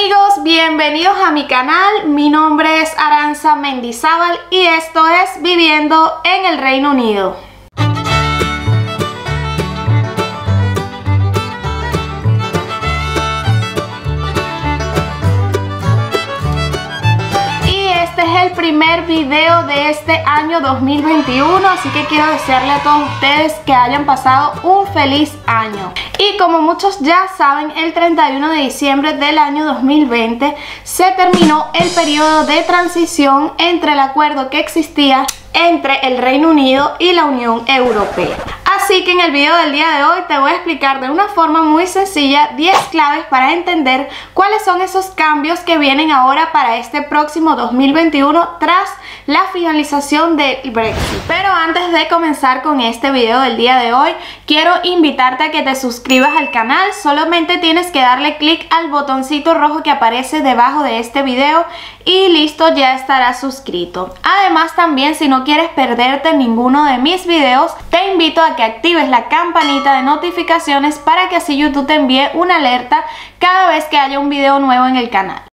amigos, bienvenidos a mi canal, mi nombre es Aranza Mendizábal y esto es Viviendo en el Reino Unido. Primer video de este año 2021 así que quiero desearle a todos ustedes que hayan pasado un feliz año. Y como muchos ya saben el 31 de diciembre del año 2020 se terminó el periodo de transición entre el acuerdo que existía entre el Reino Unido y la Unión Europea Así que en el video del día de hoy te voy a explicar de una forma muy sencilla 10 claves para entender cuáles son esos cambios que vienen ahora para este próximo 2021 tras la finalización del Brexit. Pero antes de comenzar con este video del día de hoy, quiero invitarte a que te suscribas al canal. Solamente tienes que darle clic al botoncito rojo que aparece debajo de este video y listo, ya estarás suscrito. Además también si no quieres perderte ninguno de mis videos, te invito a que actives la campanita de notificaciones para que así YouTube te envíe una alerta cada vez que haya un video nuevo en el canal.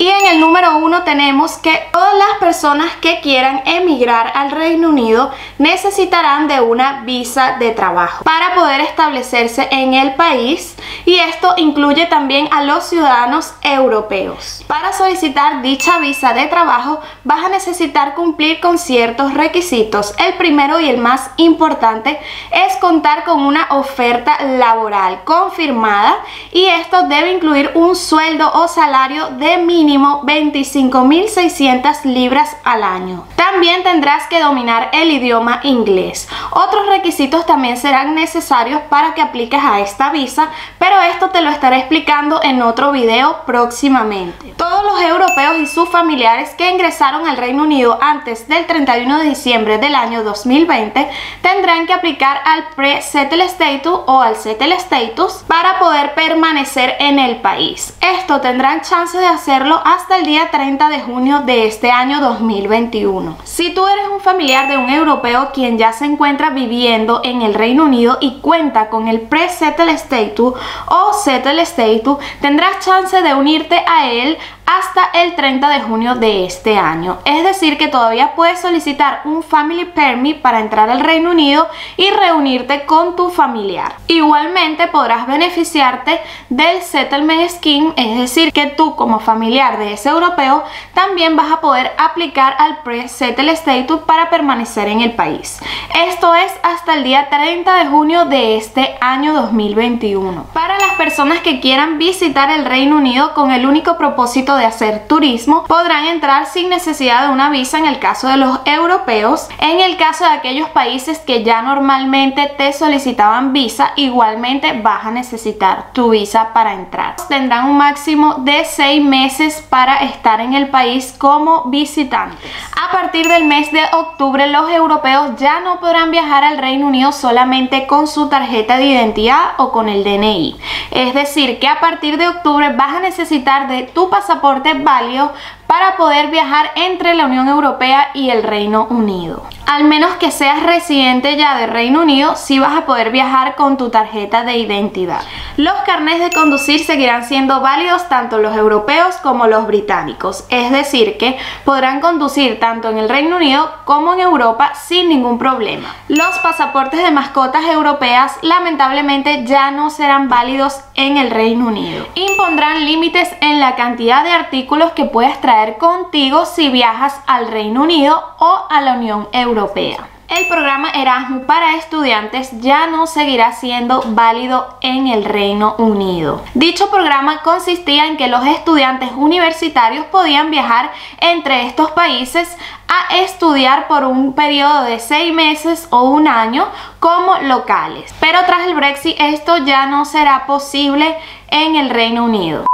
Y en el número uno tenemos que todas las personas que quieran emigrar al Reino Unido necesitarán de una visa de trabajo para poder establecerse en el país y esto incluye también a los ciudadanos europeos. Para solicitar dicha visa de trabajo vas a necesitar cumplir con ciertos requisitos. El primero y el más importante es contar con una oferta laboral confirmada y esto debe incluir un sueldo o salario de mínimo mínimo 25.600 libras al año. También tendrás que dominar el idioma inglés. Otros requisitos también serán necesarios para que apliques a esta visa, pero esto te lo estaré explicando en otro video próximamente. Todos los europeos y sus familiares que ingresaron al Reino Unido antes del 31 de diciembre del año 2020 tendrán que aplicar al pre-settle status o al settle status para poder permanecer en el país. Esto tendrán chance de hacerlo hasta el día 30 de junio de este año 2021. Si tú eres un familiar de un europeo quien ya se encuentra viviendo en el Reino Unido y cuenta con el pre-settle status o settle status, tendrás chance de unirte a él hasta el 30 de junio de este año. Es decir, que todavía puedes solicitar un Family Permit para entrar al Reino Unido y reunirte con tu familiar. Igualmente podrás beneficiarte del Settlement Scheme, es decir, que tú como familiar de ese europeo también vas a poder aplicar al Pre-Settle Status para permanecer en el país. Esto es hasta el día 30 de junio de este año 2021. Para las personas que quieran visitar el Reino Unido con el único propósito de de hacer turismo podrán entrar sin necesidad de una visa en el caso de los europeos. En el caso de aquellos países que ya normalmente te solicitaban visa, igualmente vas a necesitar tu visa para entrar. Tendrán un máximo de seis meses para estar en el país como visitantes. A partir del mes de octubre los europeos ya no podrán viajar al Reino Unido solamente con su tarjeta de identidad o con el DNI. Es decir, que a partir de octubre vas a necesitar de tu pasaporte válido para poder viajar entre la Unión Europea y el Reino Unido. Al menos que seas residente ya de Reino Unido, sí vas a poder viajar con tu tarjeta de identidad. Los carnets de conducir seguirán siendo válidos tanto los europeos como los británicos, es decir que podrán conducir tanto en el Reino Unido como en Europa sin ningún problema. Los pasaportes de mascotas europeas lamentablemente ya no serán válidos en el Reino Unido. Impondrán límites en la cantidad de artículos que puedes traer contigo si viajas al Reino Unido o a la Unión Europea. El programa Erasmus para estudiantes ya no seguirá siendo válido en el Reino Unido. Dicho programa consistía en que los estudiantes universitarios podían viajar entre estos países a estudiar por un periodo de seis meses o un año como locales. Pero tras el Brexit esto ya no será posible en el Reino Unido.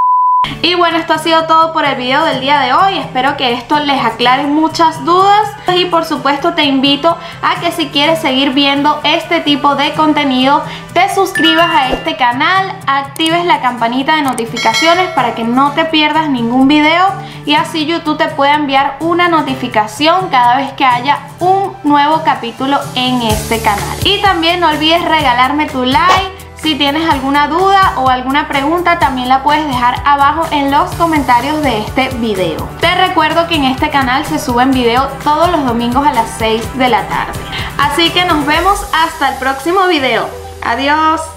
Y bueno, esto ha sido todo por el video del día de hoy. Espero que esto les aclare muchas dudas. Y por supuesto te invito a que si quieres seguir viendo este tipo de contenido, te suscribas a este canal, actives la campanita de notificaciones para que no te pierdas ningún video y así YouTube te pueda enviar una notificación cada vez que haya un nuevo capítulo en este canal. Y también no olvides regalarme tu like Si tienes alguna duda o alguna pregunta también la puedes dejar abajo en los comentarios de este video. Te recuerdo que en este canal se suben videos todos los domingos a las 6 de la tarde. Así que nos vemos hasta el próximo video. Adiós.